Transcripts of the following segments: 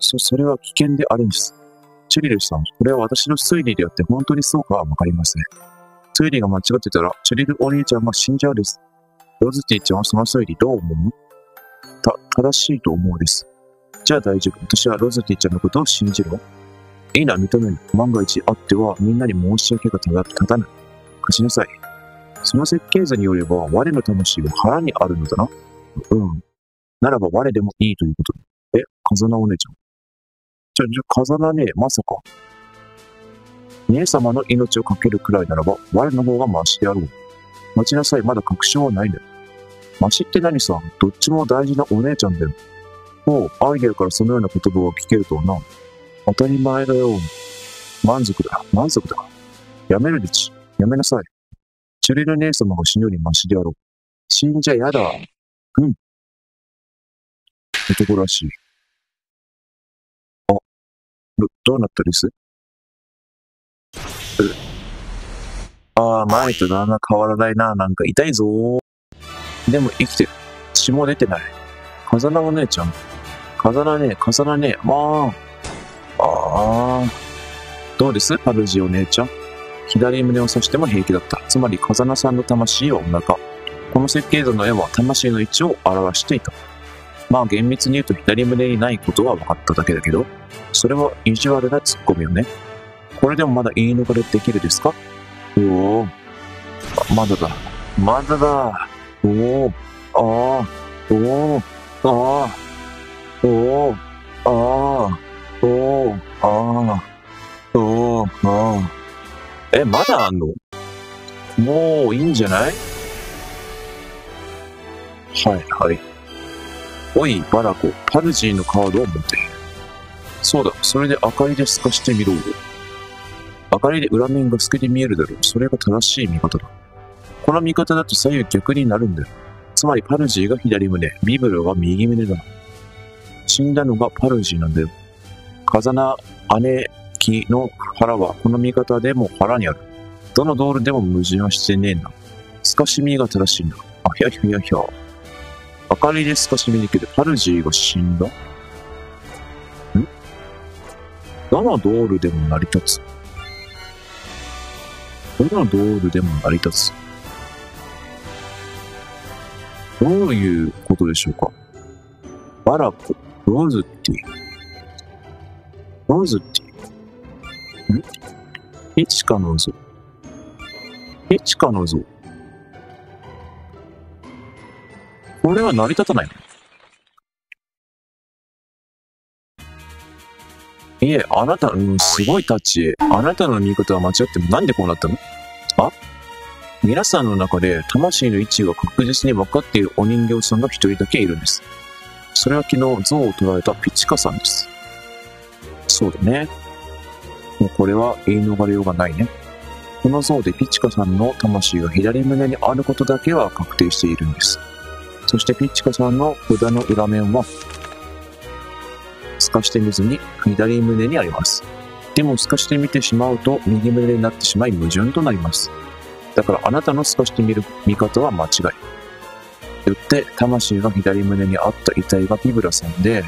そ、それは危険であるんです。チュリルさん、これは私の推理であって本当にそうかはわかりません。推理が間違ってたら、チュリルお兄ちゃんが死んじゃうです。ロズティちゃんはその推理どう思う？た、正しいと思うです。じゃあ大丈夫。私はロズティちゃんのことを信じろ。いいな、認める。万が一あっては、みんなに申し訳が立たない。貸しなさい。その設計図によれば、我の魂は腹にあるのだな。うん。ならば我でもいいということ。え、風間お姉ちゃん。ちょ、風間ね、まさか。姉様の命をかけるくらいならば、我の方がマシであろう。待ちなさい、まだ確証はないんだよ。マシって何さ、どっちも大事なお姉ちゃんだよ。おう、アイデアからそのような言葉を聞けるとはな。当たり前だよ。満足だ、満足だ。やめるでち。やめなさい。チュリル姉様が死ぬよりマシであろう。死んじゃやだ。うん。男らしい。ど、うなったですああ、前とだんだん変わらないな。なんか痛いぞでも生きてる。血も出てない。風間お姉ちゃん。風間ねえ、風間ねえ、まあ。ああ。どうです？ハルジお姉ちゃん。左胸を刺しても平気だった。つまり、風間さんの魂はお腹。この設計図の絵は魂の位置を表していた。まあ厳密に言うと左胸にないことは分かっただけだけど、それは意地悪なツッコミよね。これでもまだ言い逃れできるですか？おお。まだだ。まだだ。おお。ああ。おお。ああ。おお。ああ。おお。ああ。おお。ああ。え、まだあんの？もういいんじゃない？はいはい。おい、バラコ、パルジーのカードを持って。そうだ、それで明かりで透かしてみろ。明かりで裏面が透けて見えるだろう。それが正しい見方だ。この見方だと左右逆になるんだよ。つまりパルジーが左胸、ビブロが右胸だ。死んだのがパルジーなんだよ。風間姉貴の腹はこの見方でも腹にある。どの道路でも矛盾はしてねえな。透かし見が正しいんだ。あ、ひゃひゃひゃひゃ。明かりで透かし見だけど、パルジーが死んだ？ん？どの道路でも成り立つ。どの道路でも成り立つ。どういうことでしょうか？バラコ、ロズティ。ロズティ。ん？イチカの像。イチカの像。これは成り立たないのいえ、あなた、うん、すごいタッチ。あなたの見方は間違ってもなんでこうなったの？あ？皆さんの中で魂の位置が確実に分かっているお人形さんが一人だけいるんです。それは昨日像を捉えたピチカさんです。そうだね。もうこれは言い逃れようがないね。この像でピチカさんの魂が左胸にあることだけは確定しているんです。そしてピッチカさんの札の裏面は、透かしてみずに左胸にあります。でも透かしてみてしまうと右胸になってしまい矛盾となります。だからあなたの透かしてみる見方は間違い。よって魂が左胸にあった遺体がビブラさんで、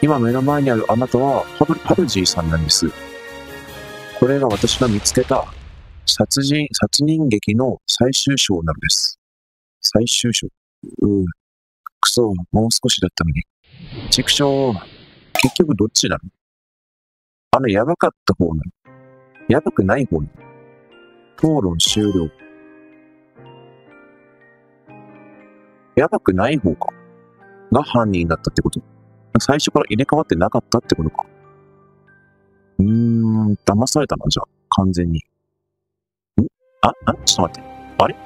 今目の前にあるあなたはパブパルジーさんなんです。これが私が見つけた殺人、殺人劇の最終章なのです。最終章うー、くそ、もう少しだったのに。畜生、結局どっちなの？あの、やばかった方なの？やばくない方なの？討論終了。やばくない方か。が犯人だったってこと？最初から入れ替わってなかったってことか。うーん、騙されたな、じゃあ、完全に。ん？あ、あ、ちょっと待って。あれ？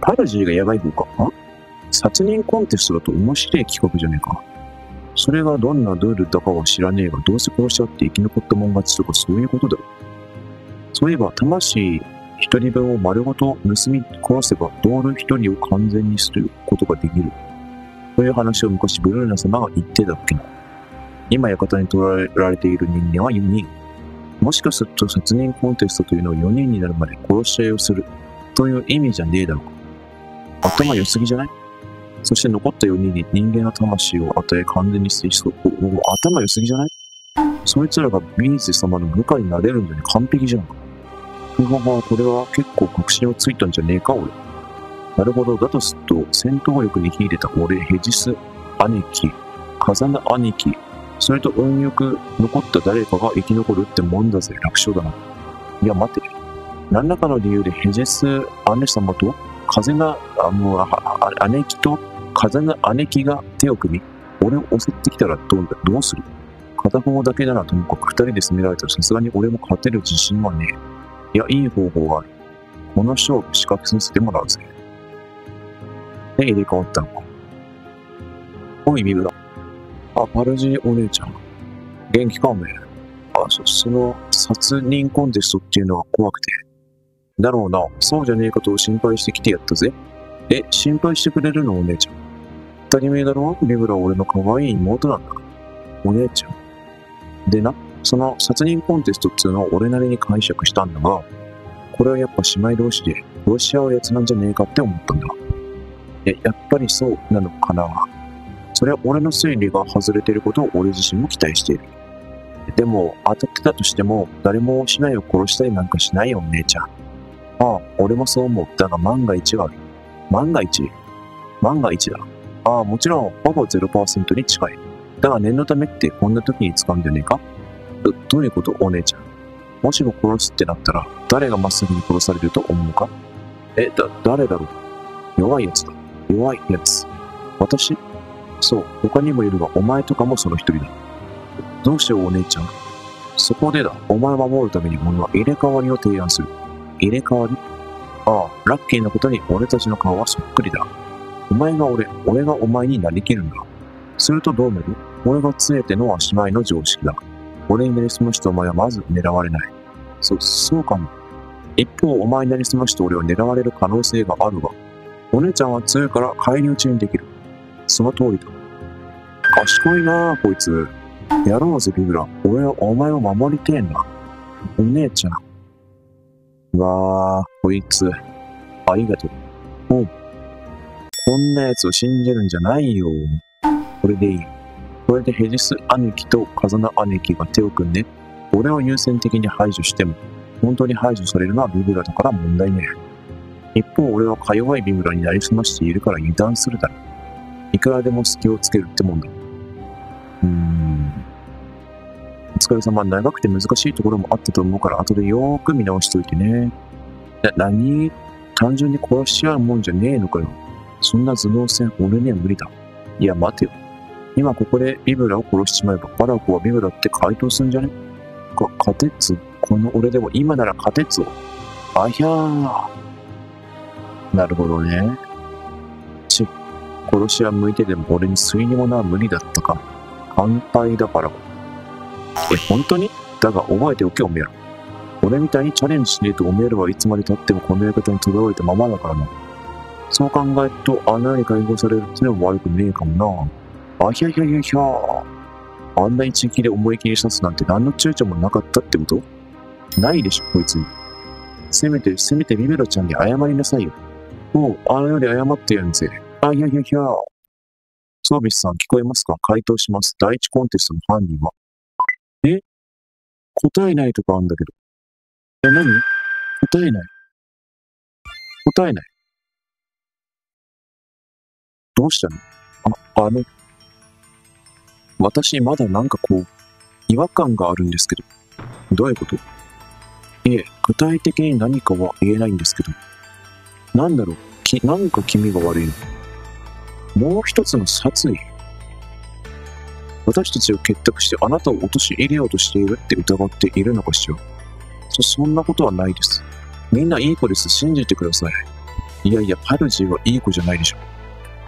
パルジーがやばい方か。あ殺人コンテストだと面白い企画じゃねえか。それがどんなルールだかは知らねえが、どうせ殺し合って生き残ったもん勝ちとかそういうことだろ。そういえば、魂一人分を丸ごと盗み殺せば、道路一人を完全にすることができる。という話を昔ブルーナ様が言ってたっけな。今館に捕らえられている人間は4人。もしかすると殺人コンテストというのを4人になるまで殺し合いをするという意味じゃねえだろうか。頭良すぎじゃない？そして残った4人に人間の魂を与え完全に捨てしそう。おお頭良すぎじゃない？そいつらがビーズ様の部下になれるんだね。完璧じゃんか。ふはは、これは結構確信をついたんじゃねえか、俺。なるほど。だとすると、戦闘力に秀でた俺、ヘジス、兄貴、風間兄貴、それと運よく残った誰かが生き残るってもんだぜ。楽勝だな。いや、待て。何らかの理由でヘジス姉様と風が、あもうああ姉貴と風が姉貴が手を組み、俺を襲ってきたらどうどうする？片方だけならともかく二人で攻められたらさすがに俺も勝てる自信はねえ。いや、いい方法がある。この勝負資格させてもらうぜ。で、入れ替わったのか。おい、ビブラ。あ、パルジーお姉ちゃん。元気かおめえ。あ、そ、その、殺人コンテストっていうのは怖くて。だろうな。そうじゃねえこと心配してきてやったぜ。え、心配してくれるのお姉ちゃん。当たり前だろ？ビブラは俺の可愛い妹なんだ。お姉ちゃん。でな、その殺人コンテストっていうのを俺なりに解釈したんだが、これはやっぱ姉妹同士で殺し合うやつなんじゃねえかって思ったんだ。え、やっぱりそうなのかな？それは俺の推理が外れてることを俺自身も期待している。でも、当たってたとしても、誰も姉妹を殺したりなんかしないよ、お姉ちゃん。ああ、俺もそう思う。だが万が一はある。万が一万が一だ。ああ、もちろん、ほぼ0%に近い。だが念のためってこんな時に使うんじゃねえか？ど、どういうこと？お姉ちゃん。もしも殺すってなったら、誰が真っ先に殺されると思うのか？え、だ、誰だろう？弱いやつだ。弱いやつ。私？そう、他にもいるが、お前とかもその一人だ。どうしようお姉ちゃん。そこでだ、お前を守るために俺は入れ替わりを提案する。入れ替わり？ああ、ラッキーなことに俺たちの顔はそっくりだ。お前が俺、俺がお前になりきるんだ。するとどうなる？俺が杖ってのは姉妹の常識だ。俺になりすましたお前はまず狙われない。そ、そうかも。一方、お前になりすました俺は狙われる可能性があるが、お姉ちゃんは強いから返り討ちにできる。その通りだ。賢いなあこいつ。やろうぜ、ビブラ。俺はお前を守りてえんだ。お姉ちゃん。うわあ、こいつ。ありがとう。おう。こんな奴を信じるんじゃないよ。これでいい。これでヘジス兄貴と風間兄貴が手を組んで、俺を優先的に排除しても、本当に排除されるのはビブラだから問題ね。一方、俺はか弱いビブラになりすましているから油断するだろ。いくらでも隙をつけるってもんだ。うん。お疲れ様。長くて難しいところもあったと思うから、後でよーく見直しといてね。な、何？単純に殺し合うもんじゃねえのかよ。そんな頭脳戦、俺には無理だ。いや、待てよ。今ここでビブラを殺しちまえば、バラコはビブラって回答すんじゃね？か、カテツこの俺でも今ならカテツを。あひゃー。なるほどね。ち、殺し屋向いてでも俺に吸いに物は無理だったか。反対だから。え、本当に？だが覚えておけ、おめえら。俺みたいにチャレンジしねえとおめえらはいつまで経ってもこの館にとどろいたままだからな。そう考えると、あんなに解放されるってのも悪くねえかもな。あひゃひゃひゃひゃあんな一撃で思い切り刺すなんて何の躊躇もなかったってこと？ないでしょ、こいつ。せめて、せめてビベロちゃんに謝りなさいよ。おう、あの世で謝ってやんぜ。あひゃひゃひゃソービスさん聞こえますか？回答します。第一コンテストの犯人は。え？答えないとかあんだけど。え、何？答えない。答えない。どうしたの？あ、あの、私まだなんかこう、違和感があるんですけど。どういうこと？いえ、具体的に何かは言えないんですけど。なんだろう？き、なんか気味が悪いの？もう一つの殺意？私たちを結託してあなたを陥れようとしているって疑っているのかしら？そ、そんなことはないです。みんないい子です。信じてください。いやいや、パルジーはいい子じゃないでしょ。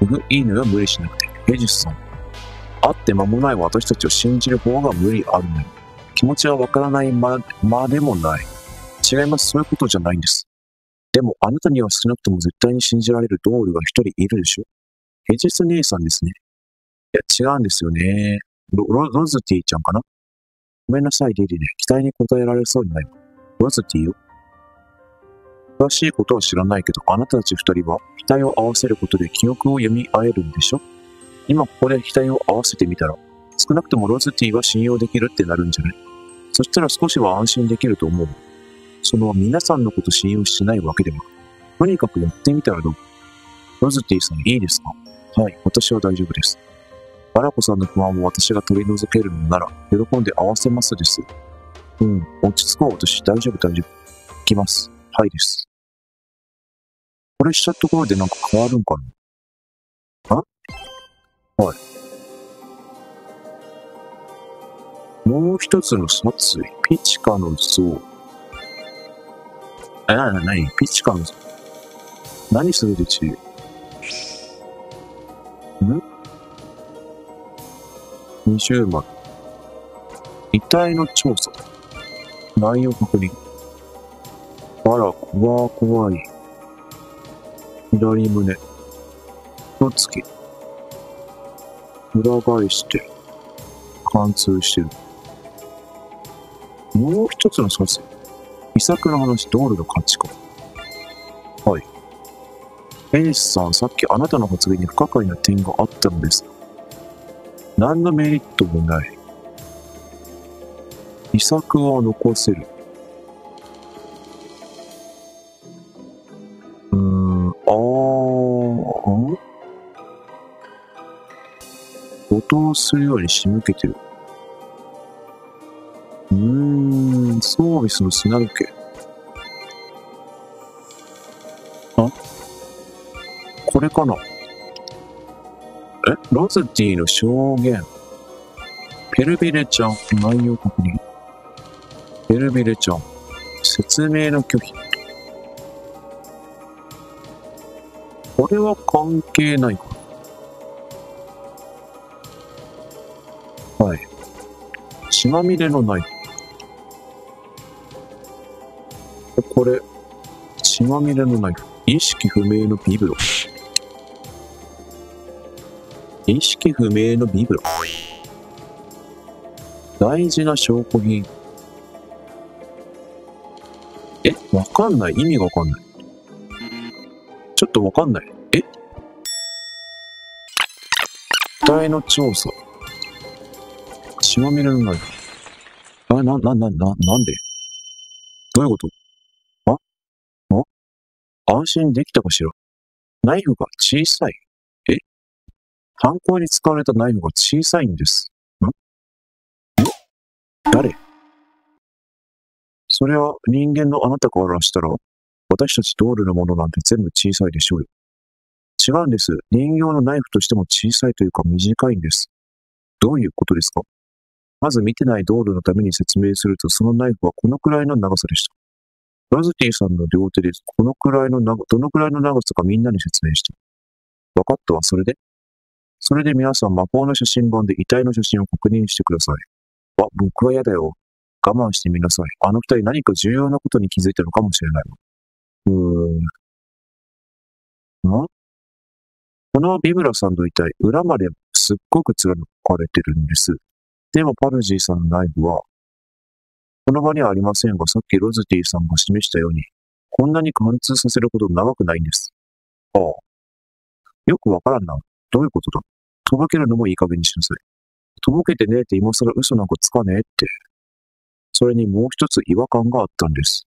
うぐ、いいのよ、無理しなくて。ヘジスさん。会って間もない私たちを信じる方が無理あるのよ。気持ちはわからないま、までもない。違います。そういうことじゃないんです。でも、あなたには少なくとも絶対に信じられるドールが一人いるでしょ？ヘジス姉さんですね。いや、違うんですよね。ロ、ロロズティちゃんかな？ごめんなさい、リリね。期待に応えられそうにないわ。ロズティよ。詳しいことは知らないけど、あなたたち二人は額を合わせることで記憶を読み合えるんでしょ？今ここで額を合わせてみたら、少なくともロズティは信用できるってなるんじゃない？そしたら少しは安心できると思う。その皆さんのこと信用しないわけでも。とにかくやってみたらどう？ロズティさんいいですか？はい、私は大丈夫です。バラコさんの不安を私が取り除けるのなら、喜んで合わせますです。うん、落ち着こう、私。大丈夫、大丈夫。行きます。はいです。これしたところでなんか変わるんかな？あ？はい。もう一つの殺意。ピチカの像。え、なになにピチカの像。何するでち？ん？二重丸。遺体の調査。内容確認。あら、怖怖い。左胸。のつき。裏返して。貫通してる。もう一つの撮影。遺作の話、道路の価値観。はい。エニスさん、さっきあなたの発言に不可解な点があったのです。何のメリットもない。遺作は残せる。するように仕向けてる。うーん、装備スの砂時計。あ？これかな？え？ロズティの証言。ペルビレちゃん、内容確認。ペルビレちゃん、説明の拒否。これは関係ないかはい。血まみれのナイフ。これ、血まみれのナイフ。意識不明のビブロ。意識不明のビブロ。大事な証拠品。え？わかんない。意味がわかんない。ちょっとわかんない。え？体の調査。血まみれのナイフ。あ、な、な、な、な、なんで？どういうこと？あ？あ？安心できたかしら？ナイフが小さい。え？犯行に使われたナイフが小さいんです。ん？ん誰？それは人間のあなたからしたら、私たちドールのものなんて全部小さいでしょうよ。違うんです。人形のナイフとしても小さいというか短いんです。どういうことですか？まず見てないドールのために説明すると、そのナイフはこのくらいの長さでした。ラズティさんの両手ですこのくらいの長、どのくらいの長さかみんなに説明した。分かったわ、それで？それで皆さん魔法の写真版で遺体の写真を確認してください。あ、僕は嫌だよ。我慢してみなさい。あの二人何か重要なことに気づいたのかもしれないわ。うーん。ん？このビブラさんの遺体、裏まですっごく貫かれてるんです。でもパルジーさんの内部は、この場にはありませんが、さっきロズティさんが示したように、こんなに貫通させるほど長くないんです。ああ。よくわからんな。どういうことだ？とぼけるのもいい加減にしなさい。とぼけてねえって今更嘘なんかつかねえって。それにもう一つ違和感があったんです。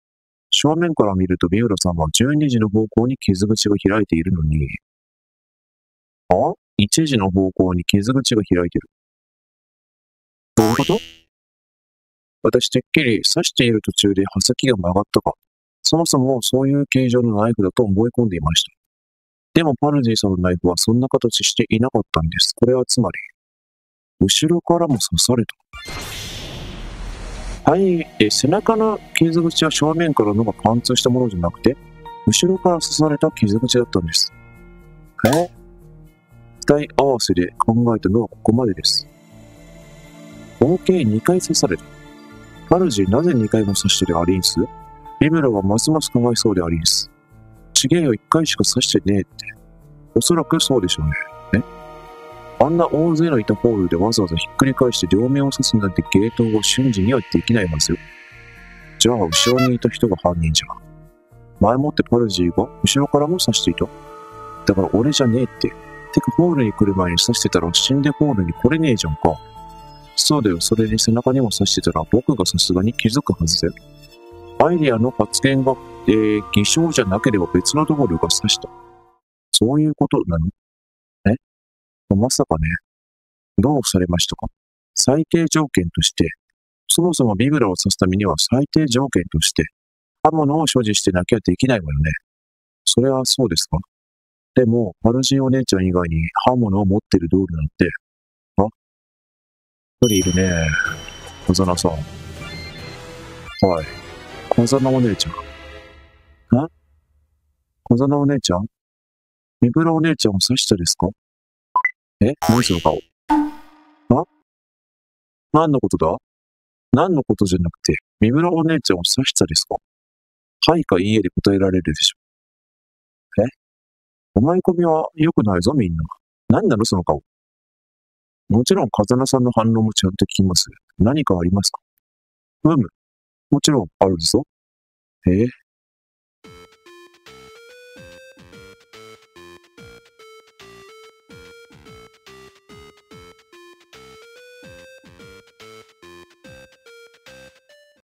正面から見ると三浦さんは12時の方向に傷口が開いているのに、あ ?1 時の方向に傷口が開いてる。どういうこと？私てっきり刺している途中で刃先が曲がったか。そもそもそういう形状のナイフだと思い込んでいました。でもパルジーさんのナイフはそんな形していなかったんです。これはつまり、後ろからも刺された。はい、え背中の傷口は正面からのが貫通したものじゃなくて、後ろから刺された傷口だったんです。え体合わせで考えたのはここまでです。合計2回刺された。主なぜ2回も刺してるアリンス？リベラはますますかわいそうでアリンス。ちげえよ1回しか刺してねえって。おそらくそうでしょうね。え？あんな大勢のいたホールでわざわざひっくり返して両面を刺すなんてゲートを瞬時にはできないはずよ。じゃあ後ろにいた人が犯人じゃん。前もってパルジーが後ろからも刺していた。だから俺じゃねえって。てかホールに来る前に刺してたら死んでホールに来れねえじゃんか。そうだよ、それに背中にも刺してたら僕がさすがに気づくはずだよ。アイデアの発言が、えー、偽証じゃなければ別のドールが刺した。そういうことなの？え？まさかね。どうされましたか？最低条件として、そもそもビブラを刺すためには最低条件として、刃物を所持してなきゃできないわよね。それはそうですか？でも、パルジーお姉ちゃん以外に刃物を持ってるドールなんて、人いるね。小ナさん。はい。小ナお姉ちゃん。あ小ナお姉ちゃん？ビブラお姉ちゃんを刺したですか？え？何その顔あ何のことだ？何のことじゃなくて、三村お姉ちゃんを刺したですか？はいかいいえで答えられるでしょ。え？思い込みは良くないぞ、みんな。何なの、その顔。もちろん、風間さんの反応もちゃんと聞きます。何かありますか？うむ。もちろん、あるぞ。ええ